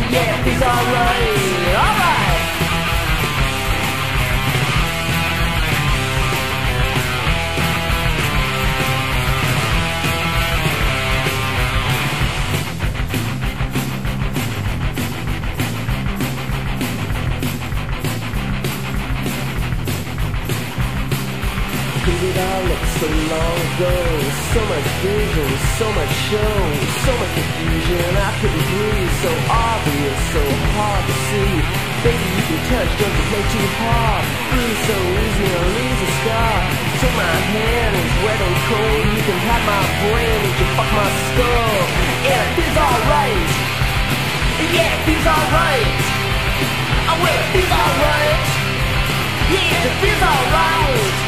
Yeah, alright. Alright. So long ago? So much vision, so much show, so much confusion. I couldn't breathe, so obvious, so hard to see. Baby, you can touch, don't you play too hard. Breathe so easy and leaves a scar. So my hand is wet and cold. You can have my brain, you can fuck my skull. Yeah, it feels alright. Yeah, it feels alright. Oh, well, it feels alright. Yeah, it feels alright.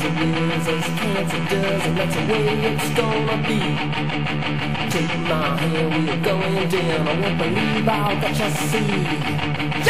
cancer is as cancer does, and that's the way it's gonna be. Take my hand, we're going down. I won't believe all that you see.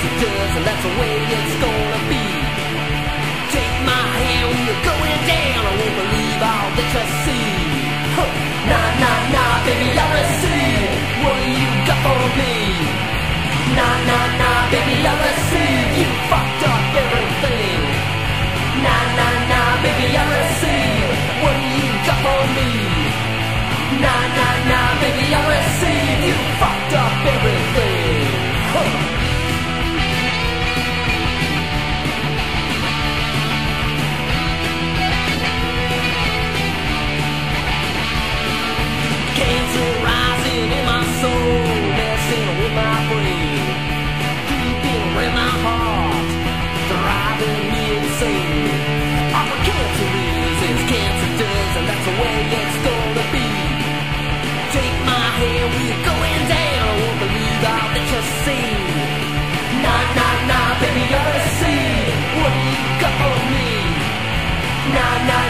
Cancer does, and that's the way it's gonna be. Take my hand, we're going down, I won't believe all that you see. Huh. Nah, nah, nah, baby, I receive what you got for me. Nah, nah, nah, baby, I receive, you fucked up everything. Nah, nah, nah, baby, I receive what you got for me. Nah, nah, nah, baby, I receive you fucked up everything. Messing with my brain, around my heart, driving me insane. All cancer is, is cancer does, and that's the way it's gonna be. Take my hand, we're going down. Won't believe all that you see. Nah, nah, nah, baby, what you got me. Nah, nah,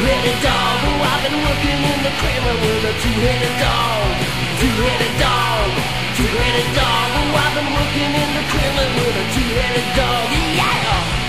two-headed dog. Oh, I've been working in the Kremlin with a two-headed dog. Two-headed dog. Two-headed dog. Oh, I've been working in the Kremlin with a two-headed dog. Yeah!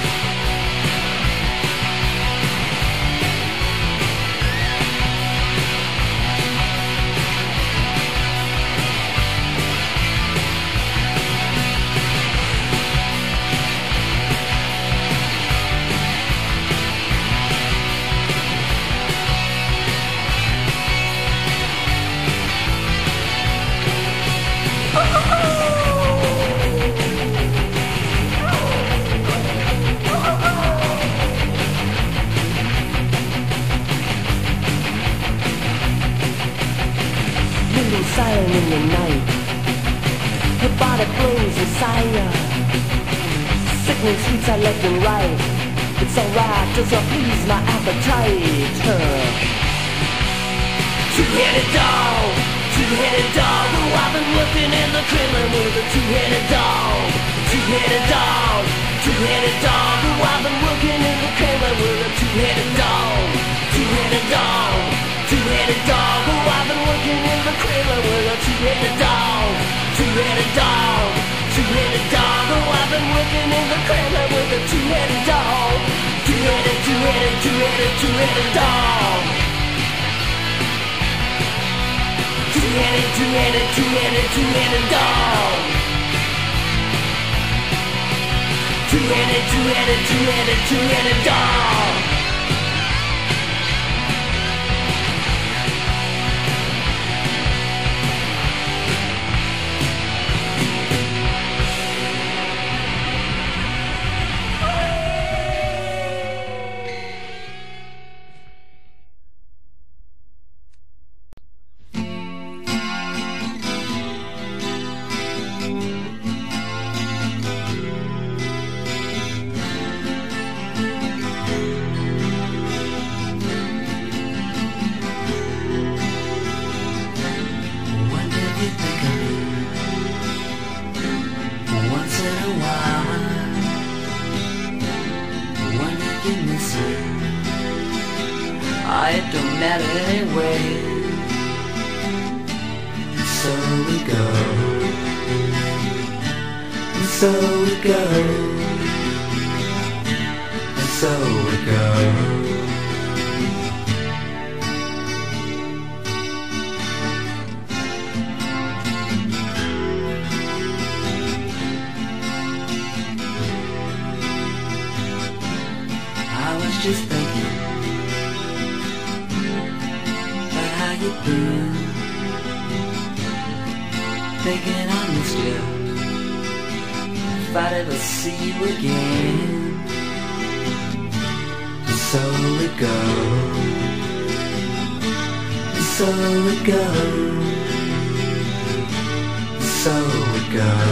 Two headed, two headed, two headed, two headed dog two minute two headed dog slip if I'd ever see you again. So it goes, so it goes, so it goes.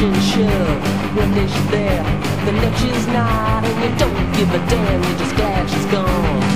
relationship when they she's there. The next she's not, and you don't give a damn. You're just glad she's gone.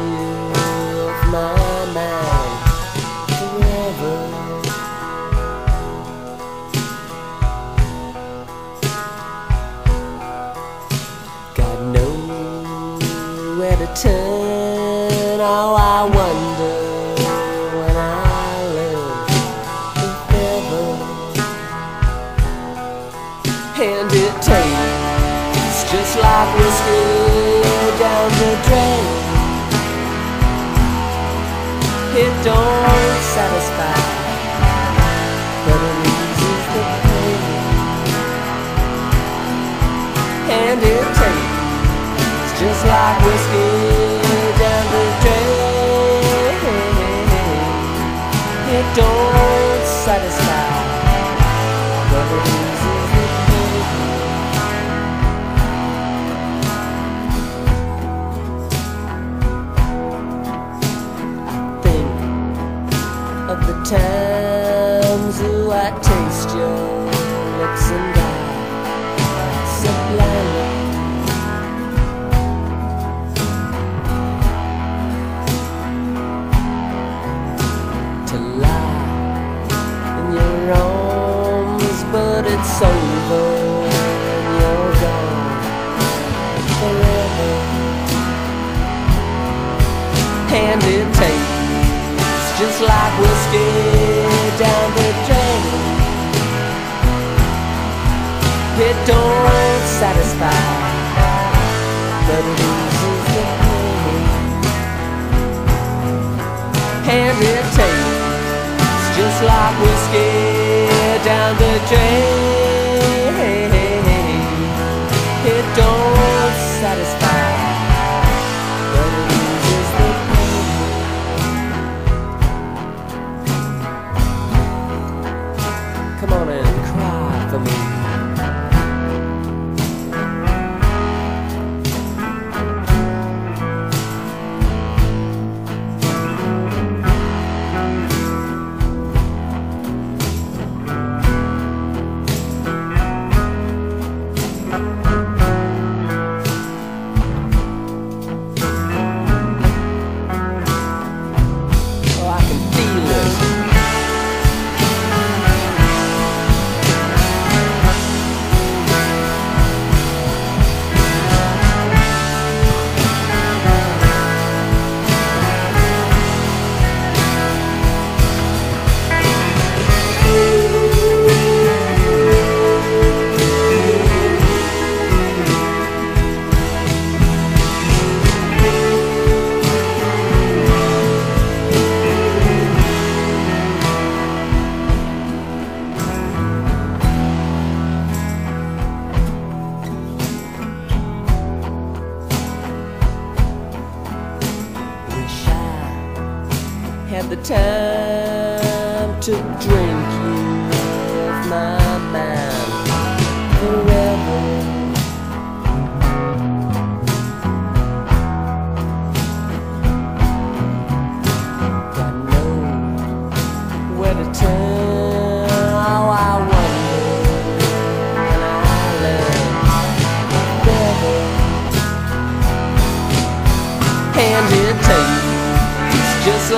Off my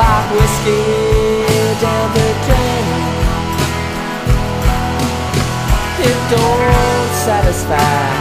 like whiskey down the drain. It don't satisfy.